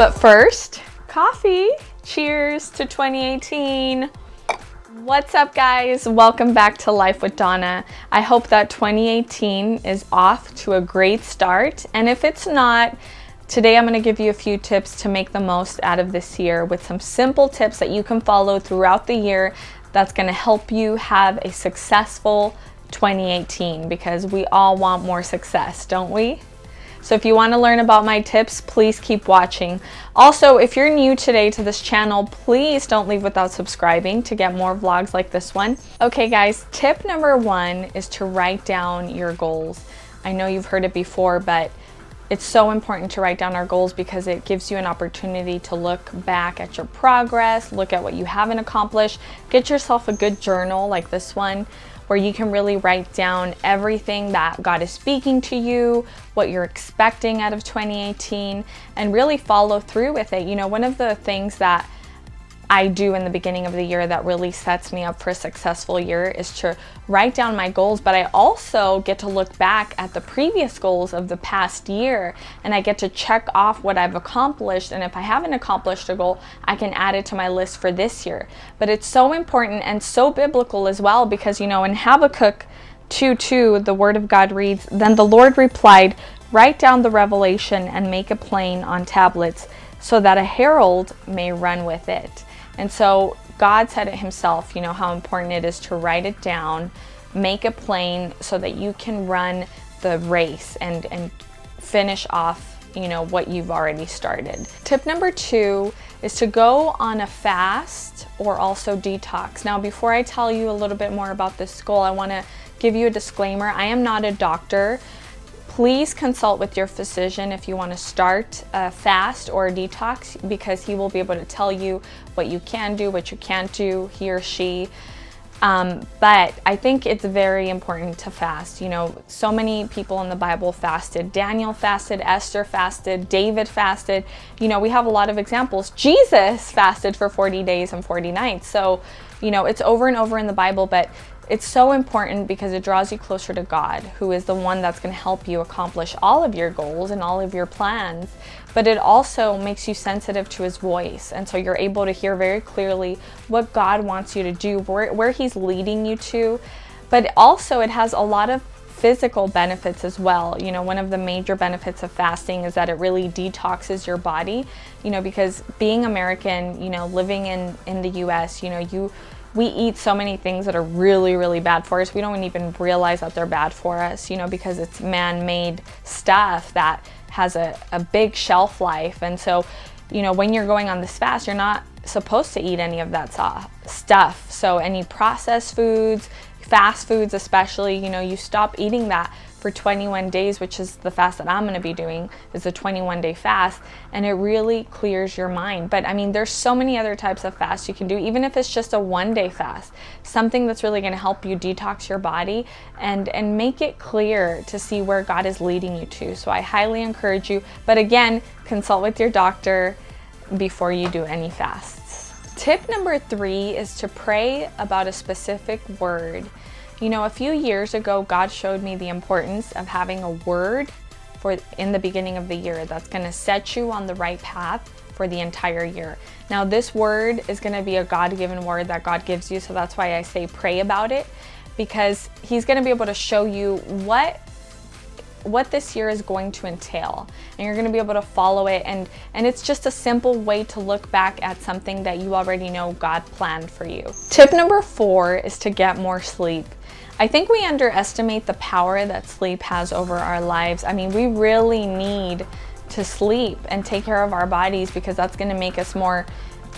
But first, coffee. Cheers to 2018. What's up, guys? Welcome back to Life with Donna. I hope that 2018 is off to a great start. And if it's not, today I'm going to give you a few tips to make the most out of this year with some simple tips that you can follow throughout the year that's going to help you have a successful 2018 because we all want more success, don't we? So if you want to learn about my tips, please keep watching. Also, if you're new today to this channel, please don't leave without subscribing to get more vlogs like this one. Okay guys, tip number one is to write down your goals. I know you've heard it before, but it's so important to write down our goals because it gives you an opportunity to look back at your progress, look at what you haven't accomplished, get yourself a good journal like this one where you can really write down everything that God is speaking to you, what you're expecting out of 2018, and really follow through with it. You know, one of the things that I do in the beginning of the year that really sets me up for a successful year is to write down my goals, but I also get to look back at the previous goals of the past year and I get to check off what I've accomplished. And if I haven't accomplished a goal, I can add it to my list for this year. But it's so important and so biblical as well because, you know, in Habakkuk 2 2, the word of God reads, Then the Lord replied, Write down the revelation and make it plain on tablets so that a herald may run with it. And so God said it himself, you know, how important it is to write it down, make it plain so that you can run the race and, and finish off, you know, what you've already started. Tip number two is to go on a fast or also detox. Now, before I tell you a little bit more about this goal, I want to give you a disclaimer. I am not a doctor, Please consult with your physician if you want to start a fast or a detox because he will be able to tell you what you can do, what you can't do, he or she. Um, but I think it's very important to fast. You know, so many people in the Bible fasted. Daniel fasted, Esther fasted, David fasted. You know, we have a lot of examples. Jesus fasted for 40 days and 40 nights. So, you know, it's over and over in the Bible, but it's so important because it draws you closer to God, who is the one that's going to help you accomplish all of your goals and all of your plans. But it also makes you sensitive to His voice. And so you're able to hear very clearly what God wants you to do, where, where He's leading you to. But also, it has a lot of physical benefits as well. You know, one of the major benefits of fasting is that it really detoxes your body, you know, because being American, you know, living in, in the US, you know, you we eat so many things that are really, really bad for us. We don't even realize that they're bad for us, you know, because it's man made stuff that has a, a big shelf life. And so, you know, when you're going on this fast, you're not supposed to eat any of that stuff. So, any processed foods, fast foods, especially, you know, you stop eating that for 21 days, which is the fast that I'm going to be doing, is a 21 day fast, and it really clears your mind. But I mean, there's so many other types of fasts you can do, even if it's just a one day fast, something that's really going to help you detox your body and and make it clear to see where God is leading you to. So I highly encourage you, but again, consult with your doctor before you do any fasts. Tip number three is to pray about a specific word you know, a few years ago, God showed me the importance of having a word for in the beginning of the year that's going to set you on the right path for the entire year. Now, this word is going to be a God given word that God gives you. So that's why I say pray about it because He's going to be able to show you what what this year is going to entail and you're going to be able to follow it and and it's just a simple way to look back at something that you already know God planned for you. Tip number 4 is to get more sleep. I think we underestimate the power that sleep has over our lives. I mean, we really need to sleep and take care of our bodies because that's going to make us more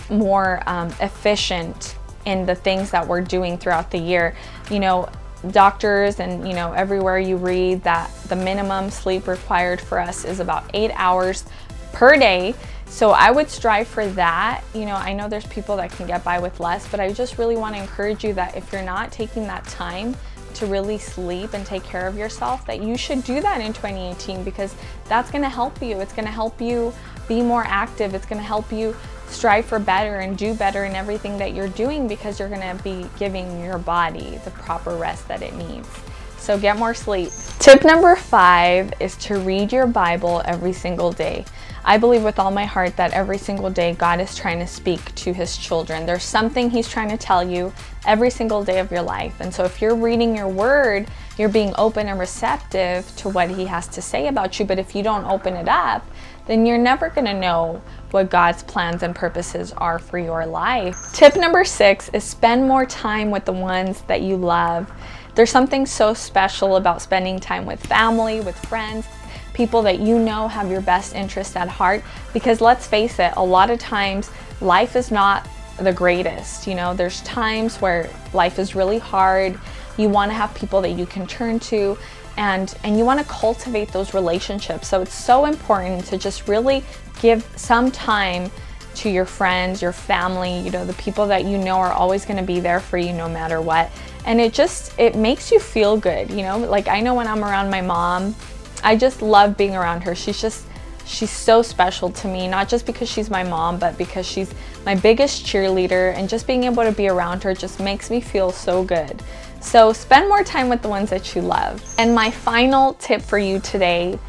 more um, efficient in the things that we're doing throughout the year. You know, doctors and you know everywhere you read that the minimum sleep required for us is about eight hours per day so I would strive for that. You know, I know there's people that can get by with less, but I just really want to encourage you that if you're not taking that time to really sleep and take care of yourself, that you should do that in 2018 because that's going to help you. It's going to help you be more active. It's going to help you strive for better and do better in everything that you're doing because you're going to be giving your body the proper rest that it needs. So get more sleep. Tip number five is to read your Bible every single day. I believe with all my heart that every single day God is trying to speak to his children. There's something he's trying to tell you every single day of your life. And so if you're reading your word, you're being open and receptive to what he has to say about you. But if you don't open it up, then you're never going to know what God's plans and purposes are for your life. Tip number six is spend more time with the ones that you love. There's something so special about spending time with family, with friends, people that you know have your best interest at heart. Because let's face it, a lot of times life is not the greatest. You know, there's times where life is really hard. You want to have people that you can turn to and and you want to cultivate those relationships. So it's so important to just really give some time to your friends, your family, you know, the people that you know are always going to be there for you no matter what. And it just it makes you feel good, you know? Like I know when I'm around my mom, I just love being around her. She's just she's so special to me, not just because she's my mom, but because she's my biggest cheerleader and just being able to be around her just makes me feel so good. So spend more time with the ones that you love. And my final tip for you today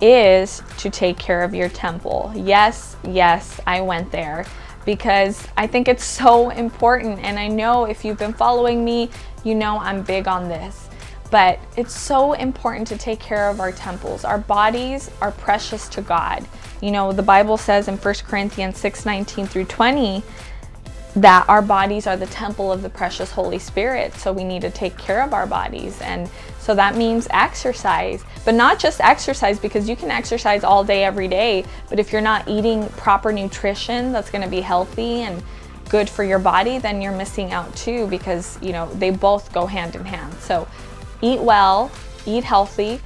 is to take care of your temple. Yes, yes, I went there because I think it's so important. And I know if you've been following me, you know I'm big on this. But it's so important to take care of our temples. Our bodies are precious to God. You know, the Bible says in 1 Corinthians 6 19 through 20 that our bodies are the temple of the precious Holy Spirit. So we need to take care of our bodies. And so that means exercise, but not just exercise because you can exercise all day, every day. But if you're not eating proper nutrition that's going to be healthy and good for your body, then you're missing out too because, you know, they both go hand in hand. So eat well, eat healthy,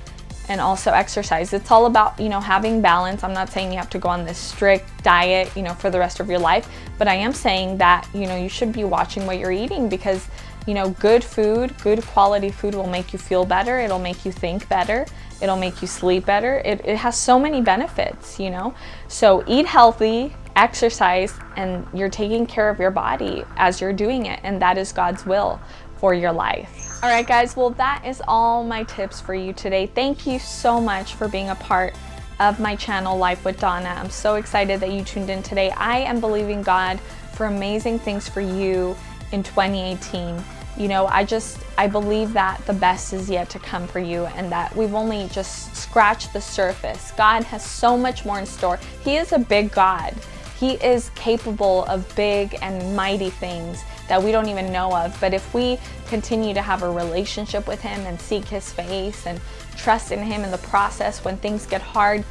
and also exercise. It's all about, you know, having balance. I'm not saying you have to go on this strict diet, you know, for the rest of your life, but I am saying that, you know, you should be watching what you're eating because, you know, good food, good quality food will make you feel better. It'll make you think better. It'll make you sleep better. It, it has so many benefits, you know. So eat healthy, exercise, and you're taking care of your body as you're doing it. And that is God's will for your life. All right, guys, well, that is all my tips for you today. Thank you so much for being a part of my channel, Life with Donna. I'm so excited that you tuned in today. I am believing God for amazing things for you in 2018. You know, I just, I believe that the best is yet to come for you and that we've only just scratched the surface. God has so much more in store. He is a big God. He is capable of big and mighty things that we don't even know of. But if we continue to have a relationship with Him and seek His face and trust in Him in the process when things get hard,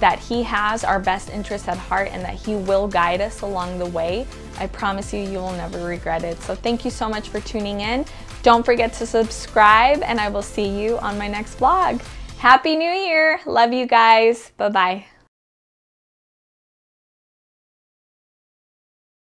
that He has our best interests at heart and that He will guide us along the way, I promise you, you will never regret it. So thank you so much for tuning in. Don't forget to subscribe, and I will see you on my next vlog. Happy New Year! Love you guys. Bye bye.